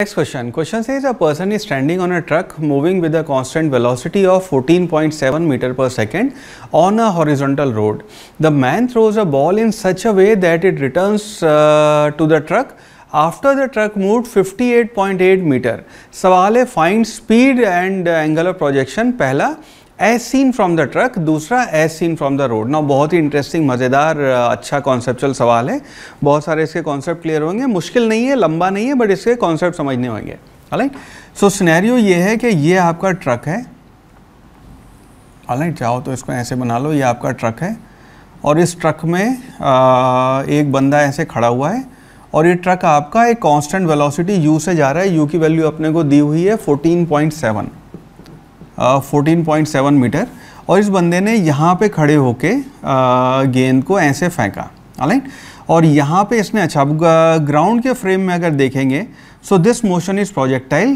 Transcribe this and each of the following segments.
Next question. Question says a person is standing on a truck moving with a constant velocity of 14.7 meter per second on a horizontal road. The man throws a ball in such a way that it returns uh, to the truck after the truck moved 58.8 meter. सवाल है find speed and angular projection पहला as seen from the truck दूसरा as seen from the road ना बहुत ही interesting मज़ेदार अच्छा conceptual सवाल है। बहुत सारे इसके कॉन्सेप्ट क्लियर होंगे। मुश्किल नहीं है लंबा नहीं है बट इसके कॉन्सेप्ट समझने होंगे। राइट सो स्नैरियो ये है कि ये आपका ट्रक है। राइट चाहो तो इसको ऐसे बना लो ये आपका ट्रक है। और इस ट्रक में आ, एक बंदा ऐसे खड़ा हुआ है। और ये ट्रक आपका एक कांस्टेंट वेलोसिटी यू से जा रहा है। यू की वैल्यू अपने को दी हुई है 14.7 14.7 मीटर और इस बंदे ने यहाँ पे खड़े होके गेंद को ऐसे फेंका। राइट और यहाँ पे इसने अच्छा ग्राउंड के फ्रेम में अगर देखेंगे so this motion is projectile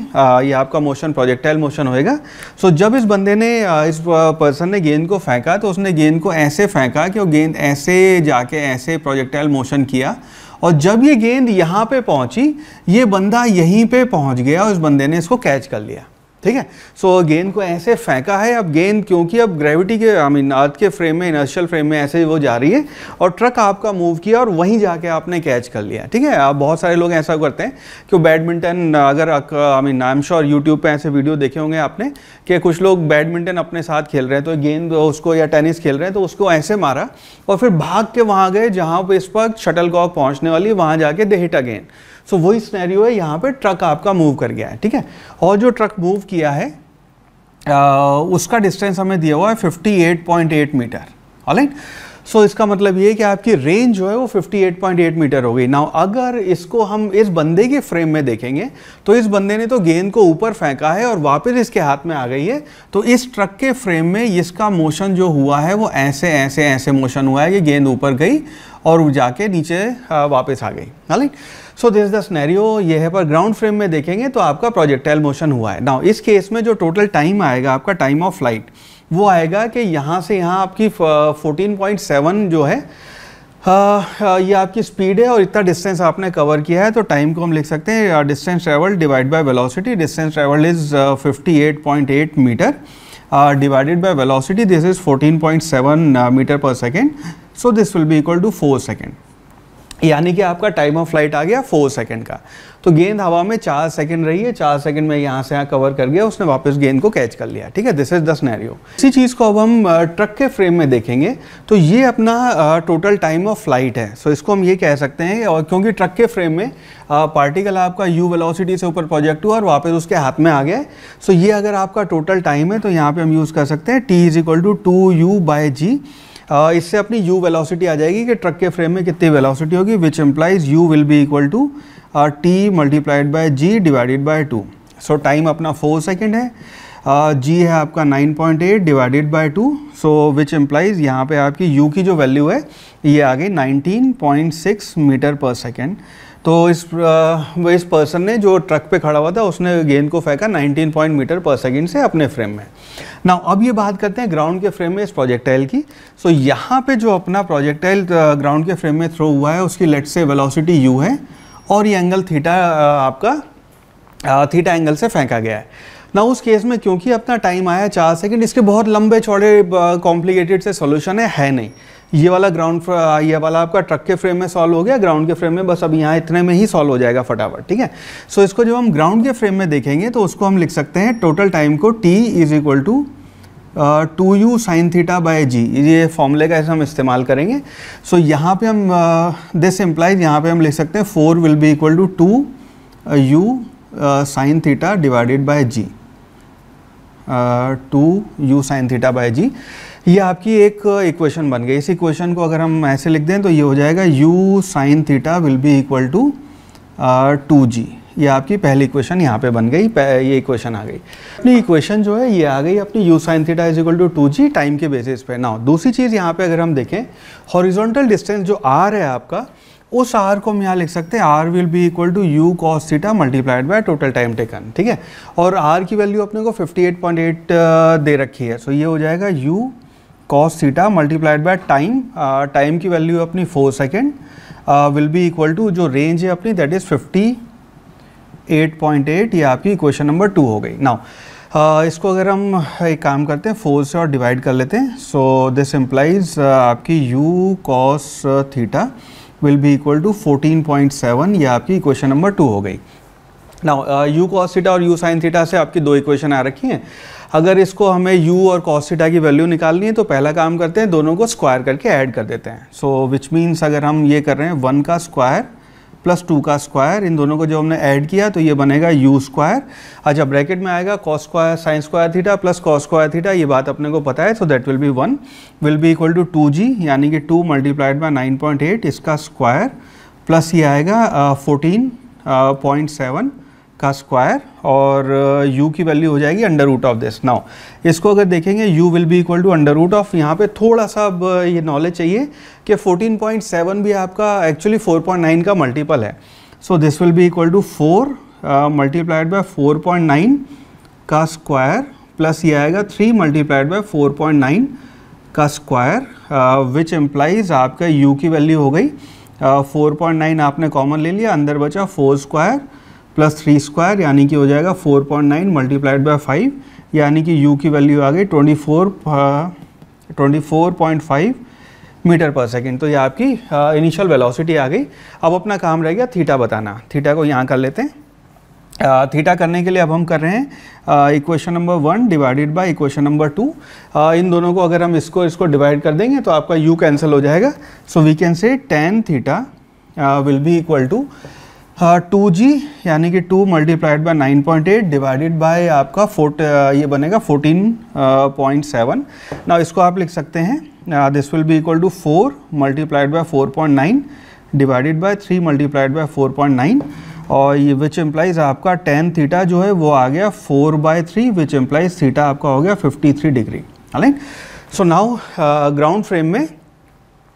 ये आपका मोशन प्रोजेक्टाइल मोशन होएगा। सो so, जब इस बंदे ने इस पर्सन ने गेंद को फेंका तो उसने गेंद को ऐसे फेंका कि वो गेंद ऐसे जाके ऐसे प्रोजेक्टाइल मोशन किया। और जब ये गेंद यहाँ पे पहुँची ये बंदा यहीं पे पहुँच गया और इस बंदे ने इसको कैच कर लिया। ठीक है? सो so, गेंद को ऐसे फेंका है अब गेंद क्योंकि अब ग्रेविटी के आई मीन अर्थ के फ्रेम में इनर्शियल फ्रेम में ऐसे वो जा रही है और ट्रक आपका मूव किया और वहीं जाके आपने कैच कर लिया ठीक है? आप बहुत सारे लोग ऐसा करते हैं कि बैडमिंटन अगर I mean I am sure YouTube पर ऐसे वीडियो देखे होंगे आपने कि कुछ लोग बैडमिंटन अपने साथ खेल रहे हैं तो गेंद उसको या टेनिस खेल रहे हैं तो उसको ऐसे मारा और फिर भाग के वहाँ गए जहाँ पर इस पर शटल कॉक पहुँचने वाली वहाँ जाके दे हिट अगेन सो वही स्नैरियो है यहाँ पे ट्रक आपका मूव कर गया है ठीक है? और जो ट्रक मूव किया है आ, उसका डिस्टेंस हमें दिया हुआ है 58.8 मीटर ऑलराइट सो so, इसका मतलब ये कि आपकी रेंज जो है वो 58.8 मीटर हो गई। नाउ अगर इसको हम इस बंदे के फ्रेम में देखेंगे तो इस बंदे ने तो गेंद को ऊपर फेंका है और वापस इसके हाथ में आ गई है। तो इस ट्रक के फ्रेम में इसका मोशन जो हुआ है वो ऐसे ऐसे ऐसे मोशन हुआ है कि गेंद ऊपर गई और जाके नीचे वापस आ गई। Right so this the scenario ये है पर ग्राउंड फ्रेम में देखेंगे तो आपका प्रोजेक्टाइल मोशन हुआ है। नाउ इस केस में जो टोटल टाइम आएगा आपका टाइम ऑफ़ फ़्लाइट वो आएगा कि यहाँ से यहाँ आपकी 14.7 जो है ये आपकी स्पीड है और इतना डिस्टेंस आपने कवर किया है तो टाइम को हम लिख सकते हैं distance travel divide by velocity distance travel is 58.8 metre divided by velocity this is 14.7 metre per second so this will be equal to four second यानी कि आपका टाइम ऑफ़ फ़्लाइट आ गया फोर सेकंड का। तो गेंद हवा में चार सेकंड रही है, चार सेकंड में यहाँ से यहाँ कवर कर गया, उसने वापस गेंद को कैच कर लिया। ठीक है दिस इज़ द स्नैरियो इसी चीज़ को अब हम ट्रक के फ्रेम में देखेंगे तो ये अपना टोटल टाइम ऑफ़ फ़्लाइट है। सो इसको हम ये कह सकते हैं, और क्योंकि ट्रक के फ्रेम में पार्टिकल आपका यू वेलोसिटी से ऊपर प्रोजेक्ट हुआ और वापस उसके हाथ में आ गया सो ये अगर आपका टोटल टाइम है तो यहाँ पर हम यूज़ कर सकते हैं t is equal to two u by g इससे अपनी यू वेलोसिटी आ जाएगी कि ट्रक के फ्रेम में कितनी वेलोसिटी होगी which implies u will be equal to t multiplied by g divided by two so time अपना फोर सेकेंड है। जी है आपका 9.8 divided by two so which implies यहाँ पे आपकी यू की जो वैल्यू है ये आ गई 19.6 मीटर पर सेकेंड तो इस वो इस पर्सन ने जो ट्रक पे खड़ा हुआ था उसने गेंद को फेंका 19 पॉइंट मीटर पर सेकेंड से अपने फ्रेम में. ना अब ये बात करते हैं ग्राउंड के फ्रेम में इस प्रोजेक्टाइल की. सो so, यहाँ पे जो अपना प्रोजेक्टाइल ग्राउंड के फ्रेम में थ्रो हुआ है उसकी लेट से वेलोसिटी यू है और ये एंगल थीटा आपका थीटा एंगल से फेंका गया है. ना उस केस में क्योंकि अपना टाइम आया चार सेकेंड इसके बहुत लंबे चौड़े कॉम्प्लिकेटेड से सोल्यूशन है, है नहीं। ये वाला ग्राउंड ये वाला आपका ट्रक के फ्रेम में सॉल्व हो गया ग्राउंड के फ्रेम में बस अब यहाँ इतने में ही सॉल्व हो जाएगा फटाफट ठीक है? सो इसको जब हम ग्राउंड के फ्रेम में देखेंगे तो उसको हम लिख सकते हैं टोटल टाइम को t is equal to two u sine theta by g ये फॉर्मूले का ऐसे हम इस्तेमाल करेंगे। सो so, यहाँ पे हम दिस एम्प्लाइज यहाँ पे हम लिख सकते हैं four will be equal to two u sine theta divided by g two u sine theta by g ये आपकी एक इक्वेशन बन गई। इस इक्वेशन को अगर हम ऐसे लिख दें तो ये हो जाएगा u sine theta will be equal to two g ये आपकी पहली इक्वेशन यहाँ पे बन गई ये इक्वेशन आ गई। अपनी इक्वेशन जो है, ये आ गई अपनी u sine theta is equal to two g time के बेसिस पे। ना दूसरी चीज़ यहाँ पे अगर हम देखें हॉरिजॉन्टल डिस्टेंस जो r है आपका उस आर को हम यहाँ लिख सकते हैं R will be equal to u cos theta multiplied by total time taken ठीक है? और आर की वैल्यू अपने को 58.8 दे रखी है। सो ये हो जाएगा u cos theta multiplied by time time की वैल्यू अपनी four second will be equal to जो रेंज है अपनी दैट इज़ फिफ्टी 8.8 ये आपकी इक्वेशन नंबर टू हो गई। नाउ uh, इसको अगर हम एक काम करते हैं फोर से और डिवाइड कर लेते हैं सो दिस इम्प्लाइज आपकी u cos theta will be equal to 14.7 ये आपकी इक्वेशन नंबर टू हो गई। ना यू कॉसिटा और यू साइन थीटा से आपकी दो इक्वेशन आ रखी हैं। अगर इसको हमें यू और थीटा की वैल्यू निकालनी है तो पहला काम करते हैं, दोनों को स्क्वायर करके ऐड कर देते हैं। सो विच मीन्स अगर हम ये कर रहे हैं वन का स्क्वायर प्लस टू का स्क्वायर, इन दोनों को जब हमने ऐड किया तो ये बनेगा यू स्क्वायर। अच्छा ब्रैकेट में आएगा cos square sine square theta plus cos square theta ये बात अपने को पता है so that will be one will be equal to two g यानी कि two multiplied by nine point eight इसका स्क्वायर प्लस ये आएगा फोर्टीन पॉइंट सेवन का स्क्वायर और u की वैल्यू हो जाएगी under root of this now इसको अगर देखेंगे, u will be equal to under root of यहाँ पे थोड़ा सा अब ये नॉलेज चाहिए कि 14.7 भी आपका एक्चुअली 4.9 का मल्टीपल है. So this will be equal to four multiplied by 4.9 का स्क्वायर प्लस ये आएगा थ्री मल्टीप्लाइड बाय 4.9 का स्क्वायर विच एम्प्लाइज आपका u की वैल्यू हो गई. फोर नाइन आपने कॉमन ले लिया, अंदर बचा four square plus three square, यानी कि हो जाएगा four point nine multiplied by five, यानी कि यू की वैल्यू आ गई twenty four twenty four point five metre per second. तो ये आपकी इनिशियल वेलोसिटी आ गई। अब अपना काम रह गया थीटा बताना। थीटा को यहाँ कर लेते हैं। थीटा करने के लिए अब हम कर रहे हैं equation number one divided by equation number two. इन दोनों को अगर हम इसको इसको डिवाइड कर देंगे तो आपका यू कैंसिल हो जाएगा। So we can say tan theta will be equal to two g यानी कि two multiplied by nine point eight divided by आपका फोर्ट ये बनेगा फोर्टीन पॉइंट सेवन ना इसको आप लिख सकते हैं this will be equal to four multiplied by four point nine divided by three multiplied by four point nine और ये विच एम्प्लाइज आपका टेन थीटा जो है, वो आ गया four by three which implies theta आपका हो गया fifty three degree right so now ground frame में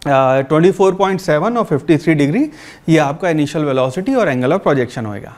ट्वेंटी पॉइंट सेवन और फिफ्टी थ्री डिग्री ये आपका इनिशियल वेलोसिटी और एंगल ऑफ़ प्रोजेक्शन होएगा।